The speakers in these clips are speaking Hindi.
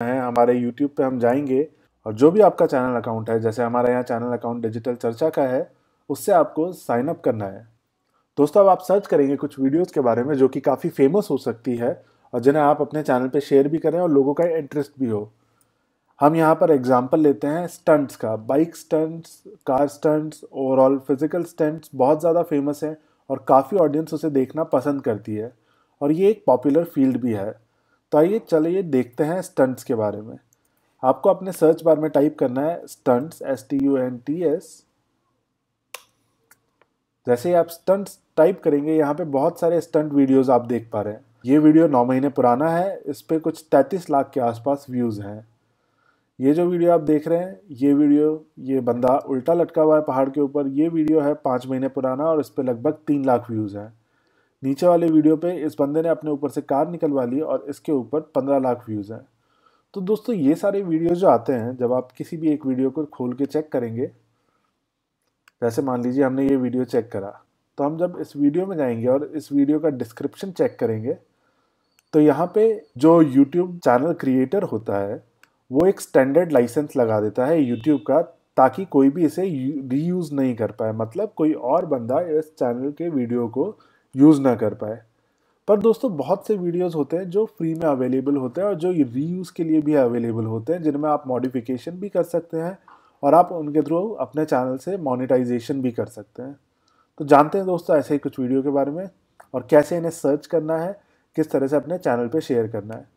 हैं, हमारे यूट्यूब पे हम जाएँगे और जो भी आपका चैनल अकाउंट है, जैसे हमारे यहाँ चैनल अकाउंट डिजिटल चर्चा का है, उससे आपको साइन अप करना है। दोस्तों, अब आप सर्च करेंगे कुछ वीडियोज़ के बारे में जो कि काफ़ी फ़ेमस हो सकती है और जिन्हें आप अपने चैनल पर शेयर भी करें और लोगों का इंटरेस्ट भी हो। हम यहाँ पर एग्ज़ाम्पल लेते हैं स्टंट्स का। Bike stunts car stunts overall physical stunts बहुत ज़्यादा फ़ेमस हैं और काफ़ी ऑडियंस उसे देखना पसंद करती है। और ये एक पॉपुलर फ़ील्ड भी है। तो आइए, चलिए देखते हैं स्टंट्स के बारे में। आपको अपने सर्च बार में टाइप करना है stunts S T U N T S जैसे ही आप स्टंट्स टाइप करेंगे, यहाँ पे बहुत सारे स्टंट वीडियोस आप देख पा रहे हैं। ये वीडियो नौ महीने पुराना है, इस पर कुछ तैंतीस लाख के आसपास व्यूज़ हैं। ये जो वीडियो आप देख रहे हैं, ये वीडियो ये बंदा उल्टा लटका हुआ है पहाड़ के ऊपर, ये वीडियो है पाँच महीने पुराना और इस पर लगभग तीन लाख व्यूज़ हैं। नीचे वाले वीडियो पे इस बंदे ने अपने ऊपर से कार निकलवा ली और इसके ऊपर पंद्रह लाख व्यूज़ हैं। तो दोस्तों, ये सारे वीडियो जो आते हैं, जब आप किसी भी एक वीडियो को खोल के चेक करेंगे, जैसे मान लीजिए हमने ये वीडियो चेक करा तो हम जब इस वीडियो में जाएँगे और इस वीडियो का डिस्क्रिप्शन चेक करेंगे तो यहाँ पे जो यूट्यूब चैनल क्रिएटर होता है, वो एक स्टैंडर्ड लाइसेंस लगा देता है यूट्यूब का, ताकि कोई भी इसे रीयूज़ नहीं कर पाए। मतलब कोई और बंदा इस चैनल के वीडियो को यूज़ ना कर पाए। पर दोस्तों, बहुत से वीडियोस होते हैं जो फ्री में अवेलेबल होते हैं और जो रीयूज़ के लिए भी अवेलेबल होते हैं, जिनमें आप मॉडिफिकेशन भी कर सकते हैं और आप उनके थ्रू अपने चैनल से मोनेटाइजेशन भी कर सकते हैं। तो जानते हैं दोस्तों, ऐसे ही कुछ वीडियो के बारे में और कैसे इन्हें सर्च करना है, किस तरह से अपने चैनल पे शेयर करना है।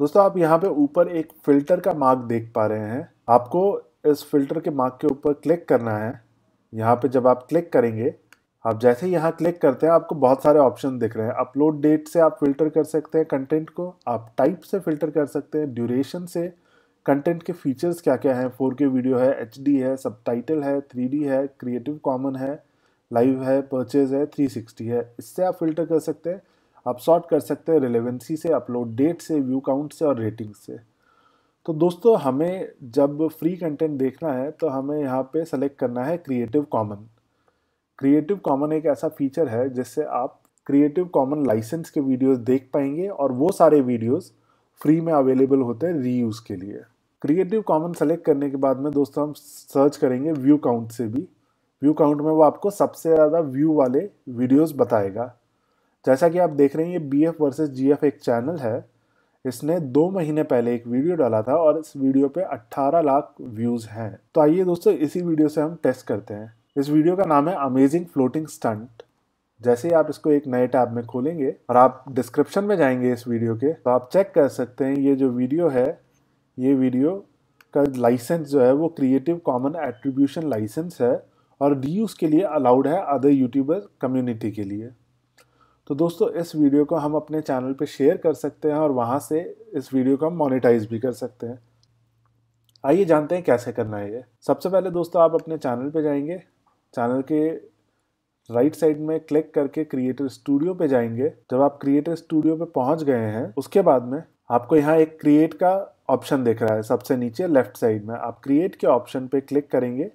दोस्तों, आप यहाँ पे ऊपर एक फ़िल्टर का मार्क देख पा रहे हैं। आपको इस फ़िल्टर के मार्क के ऊपर क्लिक करना है। यहाँ पे जब आप क्लिक करेंगे आप जैसे यहाँ क्लिक करते हैं, आपको बहुत सारे ऑप्शन दिख रहे हैं। अपलोड डेट से आप फ़िल्टर कर सकते हैं कंटेंट को। आप टाइप से फ़िल्टर कर सकते हैं ड्यूरेशन से। कंटेंट के फीचर्स क्या क्या हैं? फोर के वीडियो है HD है सब है थ्री है क्रिएटिव कॉमन है लाइव है परचेज है थ्री है। इससे आप फ़िल्टर कर सकते हैं। आप सॉर्ट कर सकते हैं रिलेवेंसी से अपलोड डेट से व्यू काउंट से और रेटिंग से। तो दोस्तों, हमें जब फ्री कंटेंट देखना है तो हमें यहाँ पे सेलेक्ट करना है क्रिएटिव कॉमन क्रिएटिव कॉमन एक ऐसा फीचर है जिससे आप क्रिएटिव कॉमन लाइसेंस के वीडियोस देख पाएँगे और वो सारे वीडियोस फ्री में अवेलेबल होते हैं रीयूज़ के लिए। क्रिएटिव कॉमन सेलेक्ट करने के बाद में दोस्तों हम सर्च करेंगे व्यू काउंट से भी। व्यू काउंट में वो आपको सबसे ज़्यादा व्यू वाले वीडियोस बताएगा। जैसा कि आप देख रहे हैं, ये B F versus G F एक चैनल है। इसने दो महीने पहले एक वीडियो डाला था और इस वीडियो पे 18 लाख व्यूज़ हैं। तो आइए दोस्तों इसी वीडियो से हम टेस्ट करते हैं। इस वीडियो का नाम है अमेजिंग फ्लोटिंग स्टंट जैसे ही आप इसको एक नए टैब में खोलेंगे और आप डिस्क्रिप्शन में जाएँगे इस वीडियो के तो आप चेक कर सकते हैं ये जो वीडियो है, ये वीडियो का लाइसेंस जो है वो क्रिएटिव कॉमन एट्रीब्यूशन लाइसेंस है और डी के लिए अलाउड है अदर यूट्यूबर कम्युनिटी के लिए। तो दोस्तों, इस वीडियो को हम अपने चैनल पे शेयर कर सकते हैं और वहाँ से इस वीडियो को हम मोनिटाइज भी कर सकते हैं। आइए जानते हैं कैसे करना है ये। सबसे पहले दोस्तों, आप अपने चैनल पे जाएँगे। चैनल के राइट right साइड में क्लिक करके क्रिएटर स्टूडियो पे जाएँगे। जब आप क्रिएटर स्टूडियो पे पहुँच गए हैं, उसके बाद में आपको यहाँ एक क्रिएट का ऑप्शन दिख रहा है सबसे नीचे लेफ़्ट साइड में। आप क्रिएट के ऑप्शन पे क्लिक करेंगे।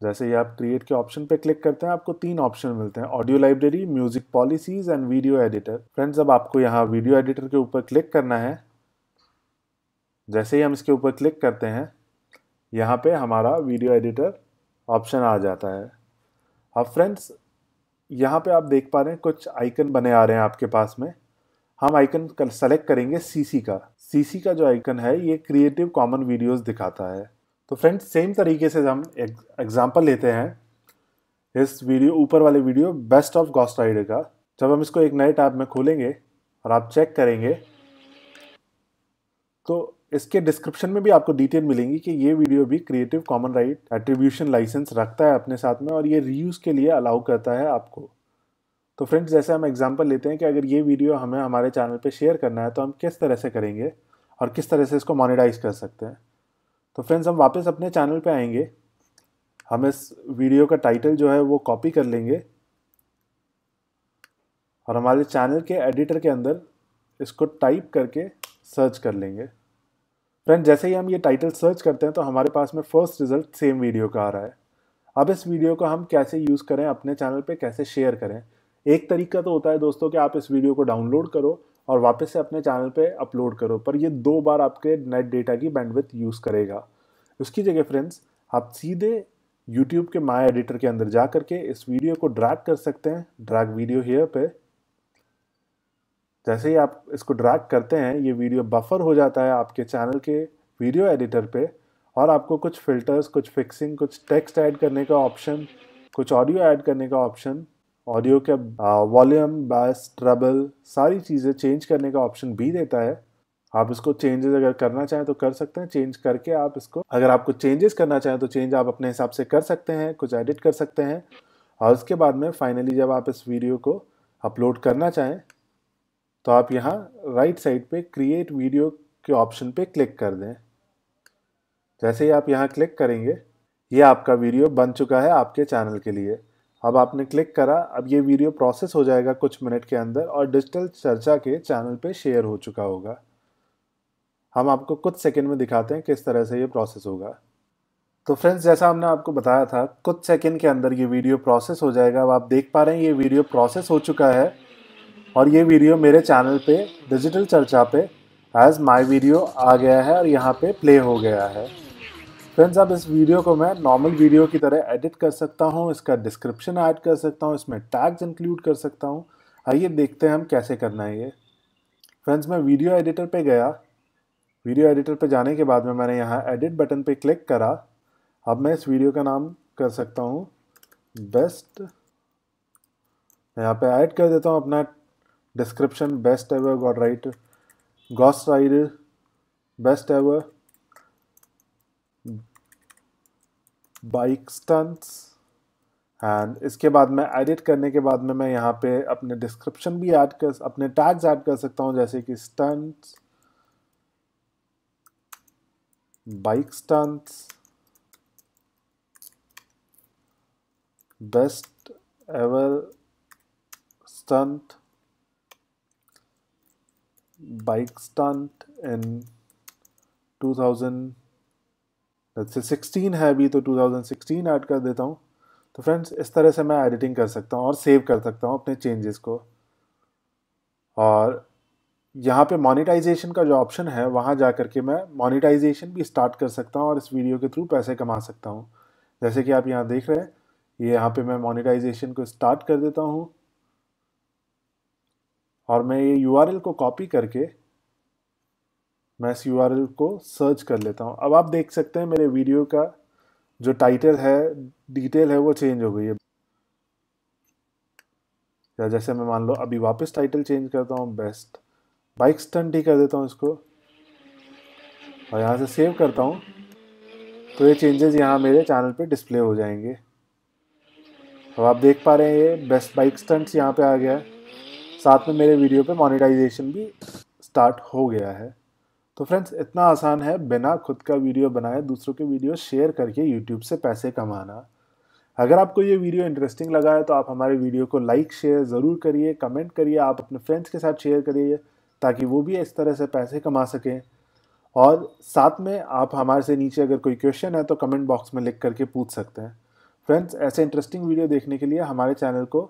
जैसे ही आप क्रिएट के ऑप्शन पे क्लिक करते हैं, आपको तीन ऑप्शन मिलते हैं। Audio library music policies and video editor friends अब आपको यहाँ वीडियो एडिटर के ऊपर क्लिक करना है। जैसे ही हम इसके ऊपर क्लिक करते हैं, यहाँ पे हमारा वीडियो एडिटर ऑप्शन आ जाता है। अब फ्रेंड्स, यहाँ पे आप देख पा रहे हैं कुछ आइकन बने आ रहे हैं आपके पास में। हम आइकन सेलेक्ट करेंगे सीसी का। सीसी का जो आइकन है, ये क्रिएटिव कॉमन वीडियोस दिखाता है। तो फ्रेंड्स सेम तरीके से हम एग्जांपल लेते हैं। इस वीडियो, ऊपर वाले video best of ghost rider का। जब हम इसको एक नए टैब में खोलेंगे और आप चेक करेंगे तो इसके डिस्क्रिप्शन में भी आपको डिटेल मिलेंगी कि ये वीडियो भी creative common right attribution licence रखता है अपने साथ में और ये रीयूज़ के लिए अलाउ करता है आपको। तो फ्रेंड्स जैसे हम एग्जांपल लेते हैं कि अगर ये वीडियो हमें हमारे चैनल पे शेयर करना है तो हम किस तरह से करेंगे और किस तरह से इसको मोनिटाइज कर सकते हैं। तो फ्रेंड्स हम वापस अपने चैनल पे आएँगे। हम इस वीडियो का टाइटल जो है वो कॉपी कर लेंगे और हमारे चैनल के एडिटर के अंदर इसको टाइप करके सर्च कर लेंगे। फ्रेंड जैसे ही हम ये टाइटल सर्च करते हैं तो हमारे पास में फ़र्स्ट रिज़ल्ट सेम वीडियो का आ रहा है। अब इस वीडियो को हम कैसे यूज़ करें, अपने चैनल पे कैसे शेयर करें? एक तरीका तो होता है दोस्तों कि आप इस वीडियो को डाउनलोड करो और वापस से अपने चैनल पे अपलोड करो, पर ये दो बार आपके नेट डेटा की बैंडविथ यूज़ करेगा। उसकी जगह फ्रेंड्स आप सीधे यूट्यूब के माई एडिटर के अंदर जा करके इस वीडियो को ड्रैग कर सकते हैं। ड्रैग वीडियो हेयर पे। जैसे ही आप इसको ड्रैग करते हैं, ये वीडियो बफर हो जाता है आपके चैनल के वीडियो एडिटर पे और आपको कुछ फिल्टर्स कुछ फिक्सिंग कुछ टेक्स्ट ऐड करने का ऑप्शन कुछ ऑडियो ऐड करने का ऑप्शन ऑडियो के वॉल्यूम बैस ट्रबल सारी चीज़ें चेंज करने का ऑप्शन भी देता है। आप इसको चेंजेस अगर करना चाहें तो कर सकते हैं। चेंज करके आप इसको, अगर आपको चेंजेस करना चाहें तो चेंज आप अपने हिसाब से कर सकते हैं, कुछ एडिट कर सकते हैं। और उसके बाद में फाइनली जब आप इस वीडियो को अपलोड करना चाहें तो आप यहाँ राइट साइड पे क्रिएट वीडियो के ऑप्शन पे क्लिक कर दें। जैसे ही आप यहाँ क्लिक करेंगे, ये आपका वीडियो बन चुका है आपके चैनल के लिए। अब आपने क्लिक करा, अब ये वीडियो प्रोसेस हो जाएगा कुछ मिनट के अंदर और डिजिटल चर्चा के चैनल पे शेयर हो चुका होगा। हम आपको कुछ सेकंड में दिखाते हैं किस तरह से ये प्रोसेस होगा। तो फ्रेंड्स जैसा हमने आपको बताया था, कुछ सेकंड के अंदर ये वीडियो प्रोसेस हो जाएगा। अब आप देख पा रहे हैं ये वीडियो प्रोसेस हो चुका है। और ये वीडियो मेरे चैनल पे डिजिटल चर्चा पे एज माई वीडियो आ गया है और यहाँ पे प्ले हो गया है। फ्रेंड्स अब इस वीडियो को मैं नॉर्मल वीडियो की तरह एडिट कर सकता हूँ, इसका डिस्क्रिप्शन ऐड कर सकता हूँ, इसमें टैग्स इंक्लूड कर सकता हूँ। आइए देखते हैं हम कैसे करना है ये। फ्रेंड्स मैं वीडियो एडिटर पे गया। वीडियो एडिटर पे जाने के बाद में मैंने यहाँ एडिट बटन पे क्लिक करा। अब मैं इस वीडियो का नाम कर सकता हूँ। बेस्ट यहाँ पे ऐड कर देता हूँ अपना description best ever god right Gauss ride best ever bike stunts and इसके बाद मैं एडिट करने के बाद में मैं यहाँ पे अपने डिस्क्रिप्शन भी ऐड कर अपने टैग्स ऐड कर सकता हूँ जैसे कि stunts bike stunts, best ever stunt, bike stunt in 2000 से 16 है अभी तो 2016 ऐड कर देता हूँ। तो फ्रेंड्स इस तरह से मैं एडिटिंग कर सकता हूँ और सेव कर सकता हूँ अपने चेंजेस को। और यहाँ पे मोनेटाइजेशन का जो ऑप्शन है, वहाँ जा कर के मैं मोनेटाइजेशन भी स्टार्ट कर सकता हूँ और इस वीडियो के थ्रू पैसे कमा सकता हूँ। जैसे कि आप यहाँ देख रहे हैं, ये यहाँ पे मैं मोनेटाइजेशन को स्टार्ट कर देता हूँ। और मैं ये यूआरएल को कॉपी करके मैं इस यूआरएल को सर्च कर लेता हूँ। अब आप देख सकते हैं मेरे वीडियो का जो टाइटल है डिटेल है, वो चेंज हो गई है। या जैसे मैं मान लो, अभी वापस टाइटल चेंज करता हूँ बेस्ट बाइक स्टंट ही कर देता हूँ इसको। और यहाँ से सेव करता हूँ। तो ये चेंजेस यहाँ मेरे चैनल पे डिस्प्ले हो जाएँगे। अब आप देख पा रहे हैं ये बेस्ट बाइक स्टंट्स यहाँ पे आ गया है। साथ में मेरे वीडियो पे मोनेटाइजेशन भी स्टार्ट हो गया है। तो फ्रेंड्स इतना आसान है बिना खुद का वीडियो बनाए दूसरों के वीडियो शेयर करके यूट्यूब से पैसे कमाना। अगर आपको ये वीडियो इंटरेस्टिंग लगा है तो आप हमारे वीडियो को लाइक शेयर ज़रूर करिए कमेंट करिए, आप अपने फ्रेंड्स के साथ शेयर करिए ताकि वो भी इस तरह से पैसे कमा सकें। और साथ में आप हमारे से नीचे अगर कोई क्वेश्चन है तो कमेंट बॉक्स में लिख करके पूछ सकते हैं। फ्रेंड्स ऐसे इंटरेस्टिंग वीडियो देखने के लिए हमारे चैनल को